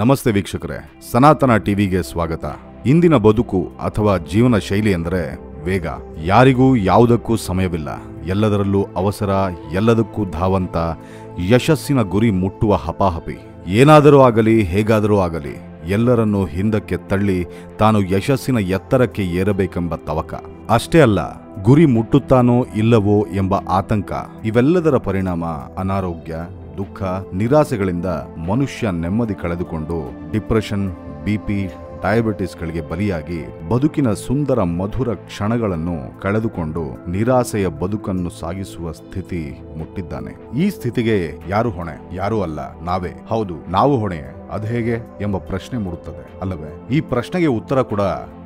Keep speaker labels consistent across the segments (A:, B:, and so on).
A: ನಮಸ್ತೆ ವೀಕ್ಷಕರೇ, ಸನಾತನ ಟಿವಿಗೆ ಸ್ವಾಗತ. ಇಂದಿನ ಬದುಕು ಅಥವಾ ಜೀವನ ಶೈಲಿ ಎಂದರೆ ವೇಗ. ಯಾರಿಗೂ ಯಾವುದಕ್ಕೂ ಸಮಯವಿಲ್ಲ. ಎಲ್ಲದರಲ್ಲೂ ಅವಸರ, ಎಲ್ಲದಕ್ಕೂ ಧಾವಂತ, ಯಶಸ್ಸಿನ ಗುರಿ ಮುಟ್ಟುವ ಹಪಾಹಪಿ. ಏನಾದರೂ ಆಗಲಿ, ಹೇಗಾದರೂ ಆಗಲಿ, ಎಲ್ಲರನ್ನು ಹಿಂದಕ್ಕೆ ತಳ್ಳಿ ತಾನು ಯಶಸ್ಸಿನ ಎತ್ತರಕ್ಕೆ ಏರಬೇಕೆಂಬ ತವಕ. ಅಷ್ಟೇ ಅಲ್ಲ, ಗುರಿ ಮುಟ್ಟುತ್ತಾನೋ ಇಲ್ಲವೋ ಎಂಬ ಆತಂಕ, ಇವೆಲ್ಲದರ ಪರಿಣಾಮ ಅನಾರೋಗ್ಯ ದುಃಖ ನಿರಾಸೆಗಳಿಂದ ಮನುಷ್ಯ ನೆಮ್ಮದಿ ಕಳೆದುಕೊಂಡು ಡಿಪ್ರೆಷನ್ ಬಿಪಿ ಡಯಾಬಿಟಿಸ್ಗಳಿಗೆ ಬಲಿಯಾಗಿ ಬದುಕಿನ ಸುಂದರ ಮಧುರ ಕ್ಷಣಗಳನ್ನು ಕಳೆದುಕೊಂಡು ನಿರಾಸೆಯ ಬದುಕನ್ನು ಸಾಗಿಸುವ ಸ್ಥಿತಿ ಮುಟ್ಟಿದ್ದಾನೆ. ಈ ಸ್ಥಿತಿಗೆ ಯಾರು ಹೊಣೆ? ಯಾರು ಅಲ್ಲ. ನಾವೇ. ಹೌದು, ನಾವು ಹೊಣೆ. ಅದು ಹೇಗೆ? ಎಂಬ ಪ್ರಶ್ನೆ ಮೂಡುತ್ತದೆ. ಅಲ್ಲವೇ? ಈ ಪ್ರಶ್ನೆಗೆ ಉತ್ತರ ಕೂಡ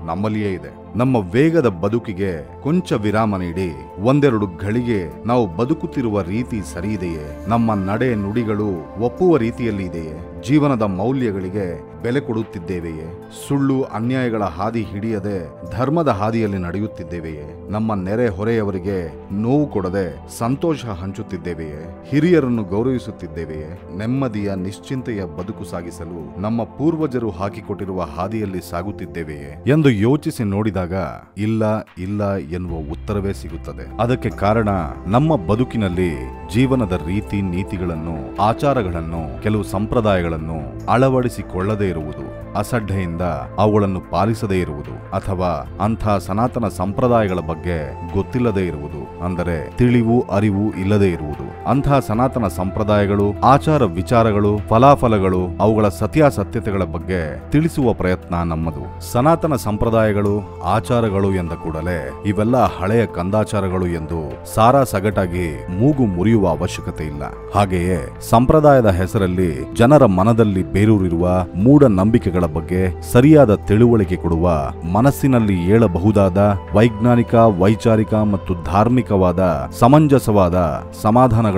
A: ನಮ್ಮಲ್ಲಿಯೇ ಇದೆ. ನಮ್ಮ ವೇಗದ ಬದುಕಿಗೆ ಕೊಂಚ ವಿರಾಮ ನೀಡಿ, ಒಂದೆರಡು ಗಳಿಗೆ ನಾವು ಬದುಕುತ್ತಿರುವ ರೀತಿ ಸರಿಯಿದೆಯೇ? ನಮ್ಮ ನಡೆ ನುಡಿಗಳು ಒಪ್ಪುವ ರೀತಿಯಲ್ಲಿ ಇದೆಯೇ? ಜೀವನದ ಮೌಲ್ಯಗಳಿಗೆ ಬೆಲೆ ಕೊಡುತ್ತಿದ್ದೇವೆಯೇ? ಸುಳ್ಳು ಅನ್ಯಾಯಗಳ ಹಾದಿ ಹಿಡಿಯದೆ ಧರ್ಮದ ಹಾದಿಯಲ್ಲಿ ನಡೆಯುತ್ತಿದ್ದೇವೆಯೇ? ನಮ್ಮ ನೆರೆ ಹೊರೆಯವರಿಗೆ ನೋವು ಕೊಡದೆ ಸಂತೋಷ ಹಂಚುತ್ತಿದ್ದೇವೆಯೇ? ಹಿರಿಯರನ್ನು ಗೌರವಿಸುತ್ತಿದ್ದೇವೆಯೇ? ನೆಮ್ಮದಿಯ ನಿಶ್ಚಿಂತೆಯ ಬದುಕು ಸಾಗಿಸಲು ನಮ್ಮ ಪೂರ್ವಜರು ಹಾಕಿಕೊಟ್ಟಿರುವ ಹಾದಿಯಲ್ಲಿ ಸಾಗುತ್ತಿದ್ದೇವೆಯೇ? ಎಂದು ಯೋಚಿಸಿ ನೋಡಿದಾಗ, ಇಲ್ಲ ಇಲ್ಲ ಎನ್ನುವ ಉತ್ತರವೇ ಸಿಗುತ್ತದೆ. ಅದಕ್ಕೆ ಕಾರಣ, ನಮ್ಮ ಬದುಕಿನಲ್ಲಿ ಜೀವನದ ರೀತಿ ನೀತಿಗಳನ್ನು, ಆಚಾರಗಳನ್ನು, ಕೆಲವು ಸಂಪ್ರದಾಯಗಳನ್ನು ಅಳವಡಿಸಿಕೊಳ್ಳದೇ ಇರುವುದು, ಅಸಡ್ಡೆಯಿಂದ ಅವುಗಳನ್ನು ಪಾಲಿಸದೇ ಇರುವುದು ಅಥವಾ ಅಂಥ ಸನಾತನ ಸಂಪ್ರದಾಯಗಳ ಬಗ್ಗೆ ಗೊತ್ತಿಲ್ಲದೇ ಇರುವುದು, ಅಂದರೆ ತಿಳಿವು ಅರಿವು ಇಲ್ಲದೇ ಇರುವುದು. ಅಂತಹ ಸನಾತನ ಸಂಪ್ರದಾಯಗಳು, ಆಚಾರ ವಿಚಾರಗಳು, ಫಲಾಫಲಗಳು ಅವುಗಳ ಸತ್ಯಾಸತ್ಯತೆಗಳ ಬಗ್ಗೆ ತಿಳಿಸುವ ಪ್ರಯತ್ನ ನಮ್ಮದು. ಸನಾತನ ಸಂಪ್ರದಾಯಗಳು, ಆಚಾರಗಳು ಎಂದ ಕೂಡಲೇ ಇವೆಲ್ಲ ಹಳೆಯ ಕಂದಾಚಾರಗಳು ಎಂದು ಸಾರಾ ಸಗಟಾಗಿ ಮೂಗು ಮುರಿಯುವ ಅವಶ್ಯಕತೆ ಇಲ್ಲ. ಹಾಗೆಯೇ ಸಂಪ್ರದಾಯದ ಹೆಸರಲ್ಲಿ ಜನರ ಮನದಲ್ಲಿ ಬೇರೂರಿರುವ ಮೂಢ ನಂಬಿಕೆಗಳ ಬಗ್ಗೆ ಸರಿಯಾದ ತಿಳುವಳಿಕೆ ಕೊಡುವ ಮನಸ್ಸಿನಲ್ಲಿ ಏಳಬಹುದಾದ ವೈಜ್ಞಾನಿಕ, ವೈಚಾರಿಕ ಮತ್ತು ಧಾರ್ಮಿಕವಾದ ಸಮಂಜಸವಾದ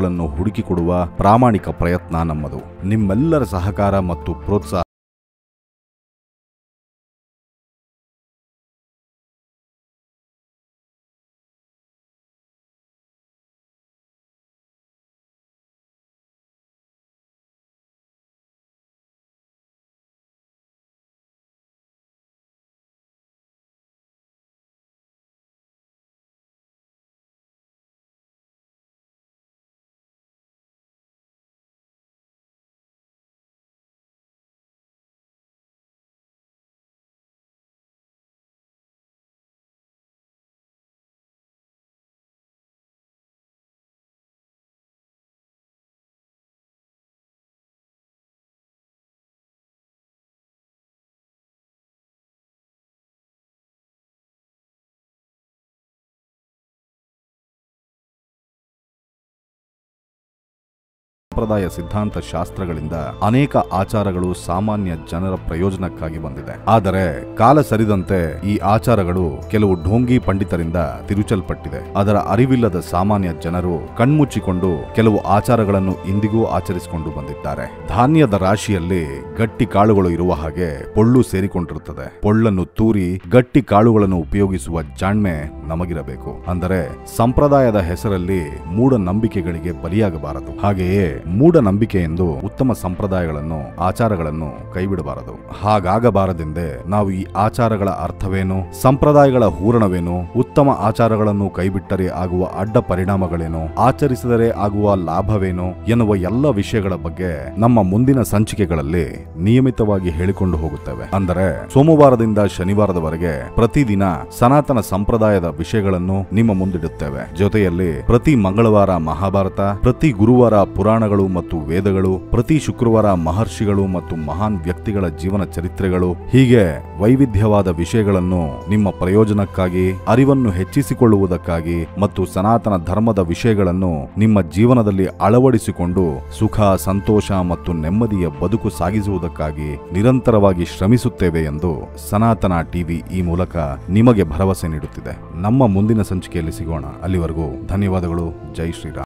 A: ಸಮಾಧಾನಗಳನ್ನು ಹುಡುಕಿಕೊಡುವ ಪ್ರಾಮಾಣಿಕ ಪ್ರಯತ್ನ ನಮ್ಮದು. ನಿಮ್ಮೆಲ್ಲರ ಸಹಕಾರ ಮತ್ತು ಪ್ರೋತ್ಸಾಹ ಸಂಪ್ರದಾಯ ಸಿದ್ಧಾಂತ ಶಾಸ್ತ್ರಗಳಿಂದ ಅನೇಕ ಆಚಾರಗಳು ಸಾಮಾನ್ಯ ಜನರ ಪ್ರಯೋಜನಕ್ಕಾಗಿ ಬಂದಿದೆ. ಆದರೆ ಕಾಲ ಸರಿದಂತೆ ಈ ಆಚಾರಗಳು ಕೆಲವು ಢೋಂಗಿ ಪಂಡಿತರಿಂದ ತಿರುಚಲ್ಪಟ್ಟಿದೆ. ಅದರ ಅರಿವಿಲ್ಲದ ಸಾಮಾನ್ಯ ಜನರು ಕಣ್ಮುಚ್ಚಿಕೊಂಡು ಕೆಲವು ಆಚಾರಗಳನ್ನು ಇಂದಿಗೂ ಆಚರಿಸಿಕೊಂಡು ಬಂದಿದ್ದಾರೆ. ಧಾನ್ಯದ ರಾಶಿಯಲ್ಲಿ ಗಟ್ಟಿ ಕಾಳುಗಳು ಇರುವ ಹಾಗೆ ಪೊಳ್ಳು ಸೇರಿಕೊಂಡಿರುತ್ತದೆ. ಪೊಳ್ಳನ್ನು ತೂರಿ ಗಟ್ಟಿ ಕಾಳುಗಳನ್ನು ಉಪಯೋಗಿಸುವ ಜಾಣ್ಮೆ ನಮಗಿರಬೇಕು. ಅಂದರೆ ಸಂಪ್ರದಾಯದ ಹೆಸರಲ್ಲಿ ಮೂಢ ನಂಬಿಕೆಗಳಿಗೆ ಬಲಿಯಾಗಬಾರದು. ಹಾಗೆಯೇ ಮೂಢನಂಬಿಕೆ ಎಂದು ಉತ್ತಮ ಸಂಪ್ರದಾಯಗಳನ್ನು, ಆಚಾರಗಳನ್ನು ಕೈಬಿಡಬಾರದು. ಹಾಗಾಗಬಾರದೆಂದೇ ನಾವು ಈ ಆಚಾರಗಳ ಅರ್ಥವೇನು? ಸಂಪ್ರದಾಯಗಳ ಹೂರಣವೇನು? ಉತ್ತಮ ಆಚಾರಗಳನ್ನು ಕೈಬಿಟ್ಟರೆ ಆಗುವ ಅಡ್ಡ ಪರಿಣಾಮಗಳೇನು? ಆಚರಿಸಿದರೆ ಆಗುವ ಲಾಭವೇನು? ಎನ್ನುವ ಎಲ್ಲ ವಿಷಯಗಳ ಬಗ್ಗೆ ನಮ್ಮ ಮುಂದಿನ ಸಂಚಿಕೆಗಳಲ್ಲಿ ನಿಯಮಿತವಾಗಿ ಹೇಳಿಕೊಂಡು ಹೋಗುತ್ತೇವೆ. ಅಂದರೆ, ಸೋಮವಾರದಿಂದ ಶನಿವಾರದವರೆಗೆ ಪ್ರತಿದಿನ ಸನಾತನ ಸಂಪ್ರದಾಯದ ವಿಷಯಗಳನ್ನು ನಿಮ್ಮ ಮುಂದಿಡುತ್ತೇವೆ. ಜೊತೆಯಲ್ಲಿ ಪ್ರತಿ ಮಂಗಳವಾರ ಮಹಾಭಾರತ, ಪ್ರತಿ ಗುರುವಾರ ಪುರಾಣಗಳು ಮತ್ತು ವೇದಗಳು, ಪ್ರತಿ ಶುಕ್ರವಾರ ಮಹರ್ಷಿಗಳು ಮತ್ತು ಮಹಾನ್ ವ್ಯಕ್ತಿಗಳ ಜೀವನ ಚರಿತ್ರೆಗಳು, ಹೀಗೆ ವೈವಿಧ್ಯವಾದ ವಿಷಯಗಳನ್ನು ನಿಮ್ಮ ಪ್ರಯೋಜನಕ್ಕಾಗಿ, ಅರಿವನ್ನು ಹೆಚ್ಚಿಸಿಕೊಳ್ಳುವುದಕ್ಕಾಗಿ ಮತ್ತು ಸನಾತನ ಧರ್ಮದ ವಿಷಯಗಳನ್ನು ನಿಮ್ಮ ಜೀವನದಲ್ಲಿ ಅಳವಡಿಸಿಕೊಂಡು ಸುಖ, ಸಂತೋಷ ಮತ್ತು ನೆಮ್ಮದಿಯ ಬದುಕು ಸಾಗಿಸುವುದಕ್ಕಾಗಿ ನಿರಂತರವಾಗಿ ಶ್ರಮಿಸುತ್ತೇವೆ ಎಂದು ಸನಾತನ ಟಿವಿ ಈ ಮೂಲಕ ನಿಮಗೆ ಭರವಸೆ ನೀಡುತ್ತಿದೆ. ನಮ್ಮ ಮುಂದಿನ ಸಂಚಿಕೆಯಲ್ಲಿ ಸಿಗೋಣ. ಅಲ್ಲಿವರೆಗೂ ಧನ್ಯವಾದಗಳು. ಜೈ ಶ್ರೀರಾಮ್.